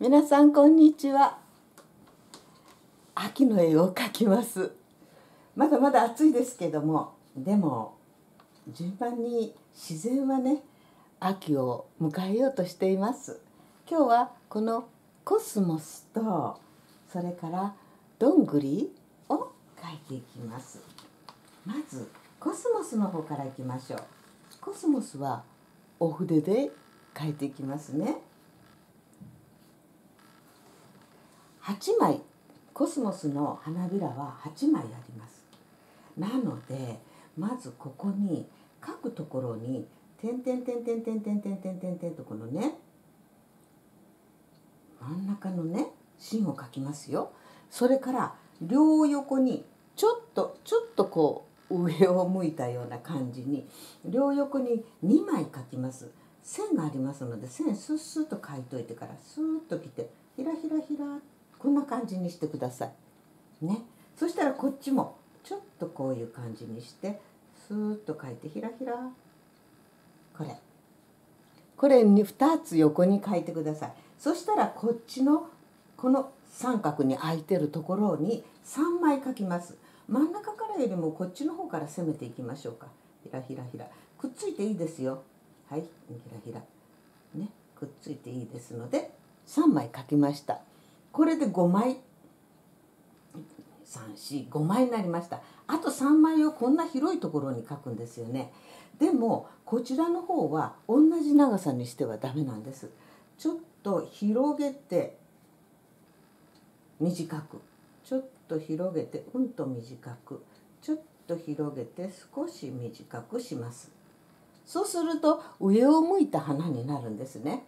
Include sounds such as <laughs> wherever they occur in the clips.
皆さんこんにちは。秋の絵を描きます。まだまだ暑いですけどもでも順番に自然はね秋を迎えようとしています。今日はこのコスモスとそれからどんぐりを描いていきます。まずコスモスの方からいきましょう。コスモスはお筆で描いていきますね。8枚。コスモスの花びらは8枚あります。なのでまずここに書くところに点点点点点点点点点点とこのね真ん中のね芯を書きますよ。それから両横にちょっとちょっとこう上を向いたような感じに両横に2枚書きます。線がありますので線スッスッと書いといてからスーッときてひらひらひらこんな感じにしてください。ね、そしたらこっちもちょっとこういう感じにしてスーッと書いてひらひらこれこれに2つ横に書いてください。そしたらこっちのこの三角に空いてるところに3枚書きます。真ん中からよりもこっちの方から攻めていきましょうか。ひらひらひらくっついていいですよ。はいひらひらねくっついていいですので3枚書きました。これで5枚。345枚になりました。あと3枚をこんな広いところに書くんですよね。でもこちらの方は同じ長さにしてはダメなんです。ちょっと広げて短く。ちょっと広げてうんと短く。ちょっと広げて少し短くします。そうすると上を向いた花になるんですね。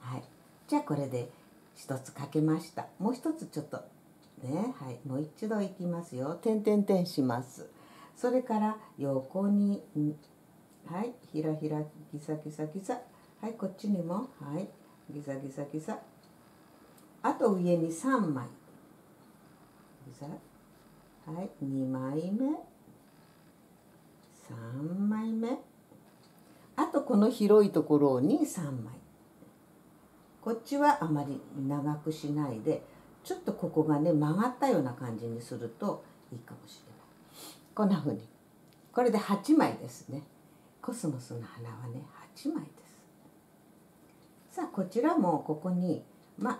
はい。じゃあこれで一つかけました。もう一つちょっとね。はい。もう一度いきますよ。点点点します。それから横にはい。ひらひらギザギザギザ。はい。こっちにも。はい。ギザギザギザ。あと上に3枚。ギザ。はい。2枚目。3枚目。あとこの広いところに3枚。こっちはあまり長くしないでちょっとここがね曲がったような感じにするといいかもしれない。こんな風に。これで8枚ですね。コスモスの花はね8枚です。さあこちらもここにまあ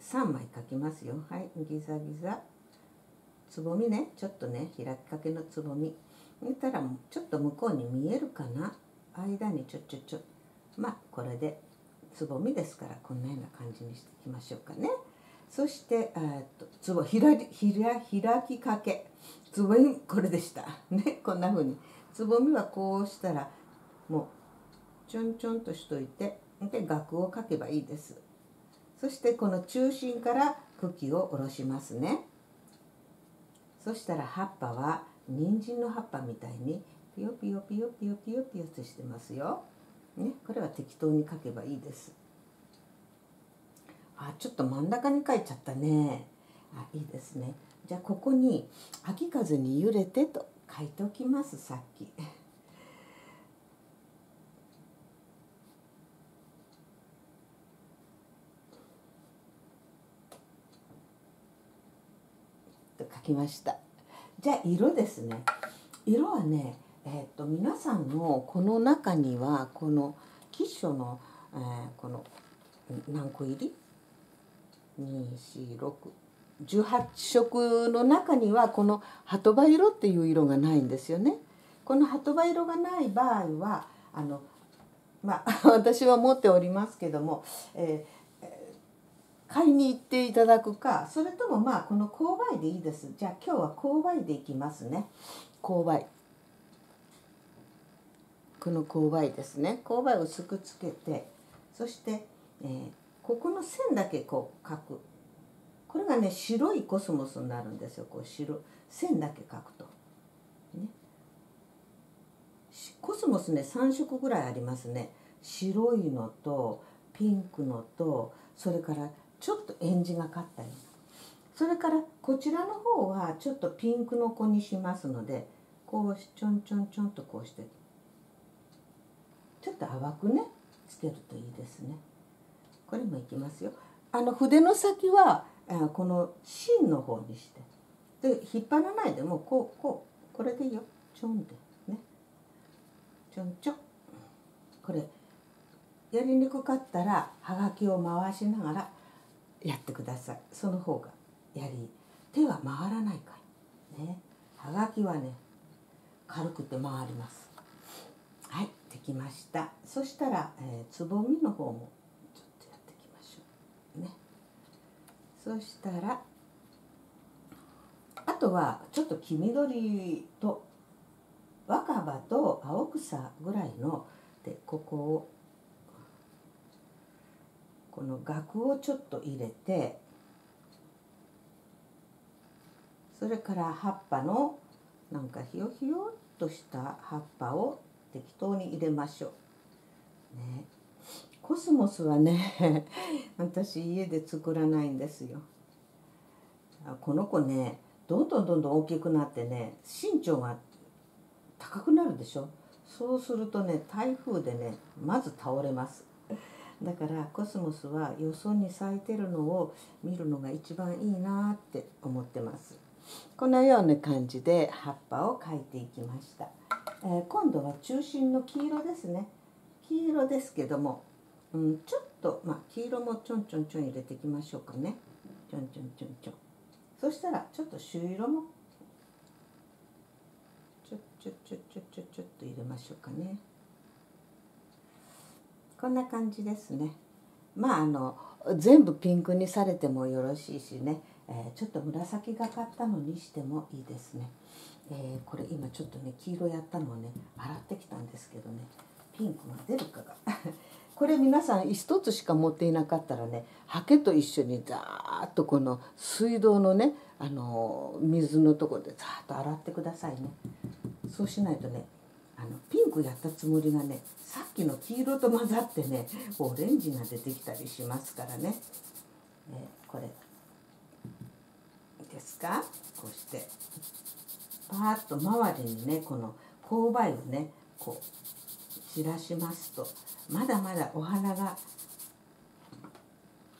3枚描きますよ。はいギザギザ。つぼみねちょっとね開きかけのつぼみ。見たらちょっと向こうに見えるかな？間にちょちょちょ。まあこれでつぼみですからこんなような感じにしていきましょうかね。そしてえっとつぼひらひら開きかけつぼみこれでしたねこんな風につぼみはこうしたらもうちょんちょんとしといてで額をかけばいいです。そしてこの中心から茎を下ろしますね。そしたら葉っぱは人参の葉っぱみたいにピヨピヨピヨピヨピヨピヨとしてますよ。ね、これは適当に書けばいいです。あ、ちょっと真ん中に書いちゃったね。あ、いいですね。じゃあここに秋風に揺れてと書いておきますさっき。<laughs> と書きました。じゃあ色ですね。色はね。えーと、皆さんのこの中にはこのキッシュの、えー、この何個入り ?24618 色の中にはこの鳩場色っていう色がないんですよね。この鳩場色がない場合はあのまあ <laughs> 私は持っておりますけども、えー、買いに行っていただくかそれともまあこの勾配でいいですじゃあ今日は勾配でいきますね勾配この勾配ですね。勾配を薄くつけてそして、えー、ここの線だけこう描く。これがね白いコスモスになるんですよ。こう白線だけ描くと。ね、コスモスね3色ぐらいありますね。白いのとピンクのとそれからちょっとエンジがかったような。それからこちらの方はちょっとピンクの子にしますのでこうちょんちょんちょんとこうして。ちょっと淡くねつけるといいですね。これもいきますよ。あの筆の先はあこの芯の方にして。で引っ張らないでもうこうこうこれでいいよ。ちょんでね。ちょんちょ。んこれやりにくかったらはがきを回しながらやってください。その方がやり手は回らないから。ね。はがきはね軽くて回ります。きました。そしたら、えー、つぼみの方もちょっとやっていきましょうね。そしたらあとはちょっと黄緑と若葉と青草ぐらいのでここをこの額をちょっと入れてそれから葉っぱのなんかひよひよっとした葉っぱを適当に入れましょう。ね、コスモスはね <laughs> 私家で作らないんですよ。この子ねどんどんどんどん大きくなってね身長が高くなるでしょ。そうするとね台風でねまず倒れます。だからコスモスはよそに咲いてるのを見るのが一番いいなって思ってます。このような感じで葉っぱを描いていきました、えー、今度は中心の黄色ですね。黄色ですけども、うん、ちょっと、まあ、黄色もちょんちょんちょん入れていきましょうかね。ちょんちょんちょんちょん。そしたらちょっと朱色もちょちょちょちょちょちょっと入れましょうかね。こんな感じですね。まああの全部ピンクにされてもよろしいしね、えー、ちょっと紫がかったのにしてもいいですね、えー、これ今ちょっとね黄色やったのをね洗ってきたんですけどねピンクが出るかが。<laughs> これ皆さん一つしか持っていなかったらねハケと一緒にザーッとこの水道のねあの水のとこでザーッと洗ってくださいね。そうしないとねあのピンクやったつもりがねさっきの黄色と混ざってねオレンジが出てきたりしますからね、えこれですか？こうして。パーッと周りにねこの勾配をねこう散らしますとまだまだお花が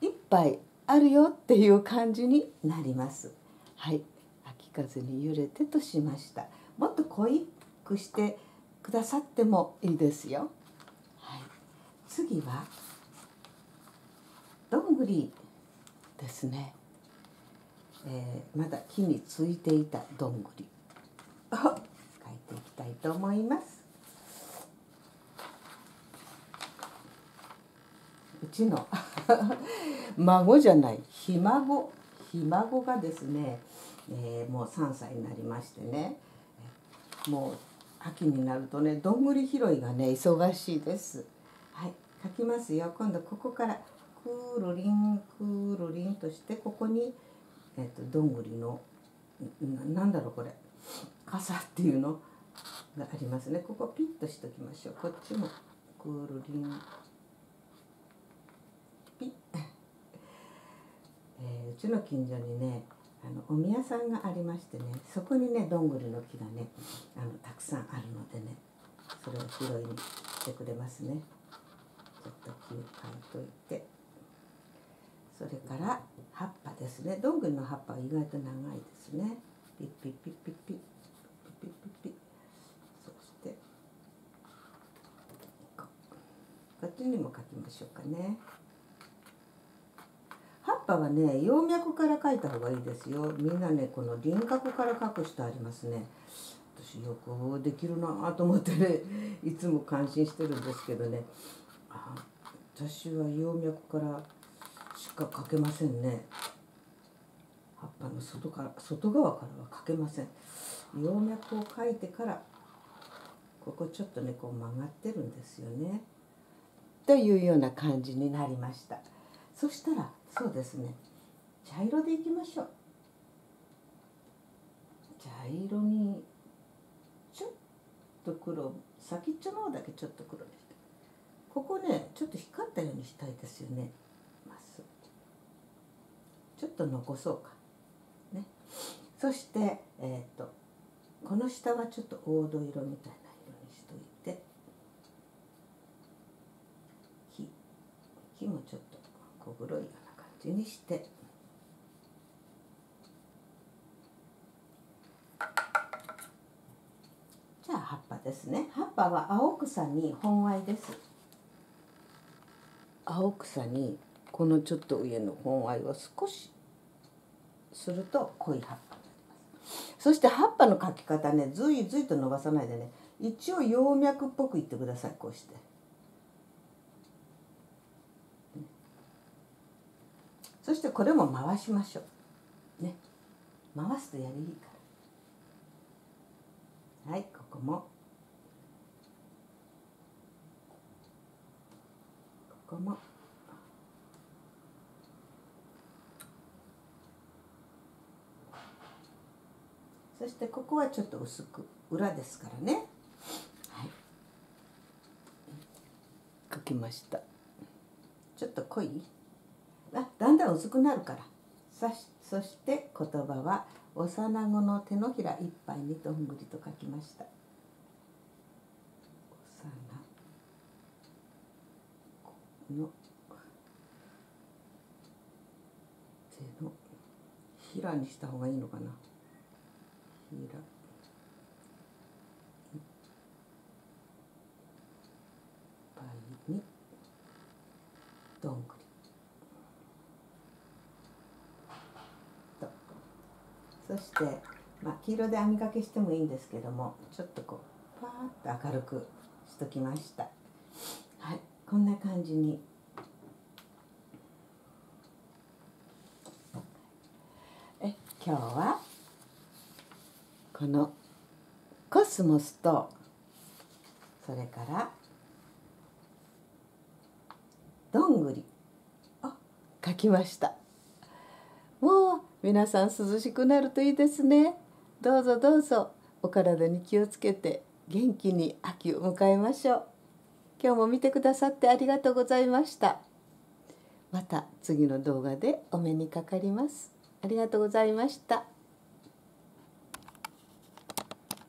いっぱいあるよっていう感じになります。はい、秋風に揺れてとしました。もっと濃いくしてくださってもいいですよ。はい、次はどんぐりですね。えー、まだ木についていたどんぐりを描いていきたいと思います。うちの <laughs> 孫じゃないひ孫。ひ孫がですね、えー、もう3歳になりましてね。もう秋になるとねどんぐり拾いがね忙しいです。はい書きますよ。今度ここからくるりんくるりんとしてここに、えーと、どんぐりのなんだろうこれ。傘っていうの？がありますね。ここピッとしときましょう。こっちもくるりんピッ、<laughs> えー、うちの近所にねあのお宮さんがありましてねそこにねどんぐりの木がねあのたくさんあるのでねそれを拾いに来てくれますね。ちょっと木を描いといて。それから葉っぱですね。どんぐりの葉っぱは意外と長いですね。ピッピッピッピッピッピッピッピッピッそしてこっちにも描きましょうかね。葉っぱはね葉脈から描いた方がいいですよ。みんなねこの輪郭から描く人ありますね。私よくできるなと思ってね <laughs> いつも感心してるんですけどね。あ私は葉脈からしか描けませんね。葉っぱの外から外側からは描けません。葉脈を描いてからここちょっとねこう曲がってるんですよね。というような感じになりました。そしたらそうですね。茶色でいきましょう。茶色にちょっと黒先っちょの方だけちょっと黒にしてここねちょっと光ったようにしたいですよね。まっすぐ。ちょっと残そうか。ね。そしてえっ、ー、とこの下はちょっと黄土色みたいな色にしといて木もちょっと小黒いような感じにして。じゃあ葉っぱですね。葉っぱは青草に本藍です。青草にこのちょっと上の本藍を少しすると濃い葉っぱになります。そして葉っぱの描き方ねずいずいと伸ばさないでね一応葉脈っぽくいってくださいこうして。そしてこれも回しましょう。ね。回すとやりいい。からはいここも。ここも。そしてここはちょっと薄く裏ですからね。はい。書きました。ちょっと濃い？あだんだん薄くなるから。さしそして言葉は幼子の手のひら一杯にどんぐりと書きました。幼の手のひらにした方がいいのかな。ひら。いっぱいにどんぐりとそしてまあ黄色で網掛けしてもいいんですけどもちょっとこうパーッと明るくしときました。はいこんな感じに。え今日はこのコスモスとそれからどんぐりを描きました。皆さん涼しくなるといいですね。どうぞどうぞお体に気をつけて元気に秋を迎えましょう。今日も見てくださってありがとうございました。また次の動画でお目にかかります。ありがとうございました。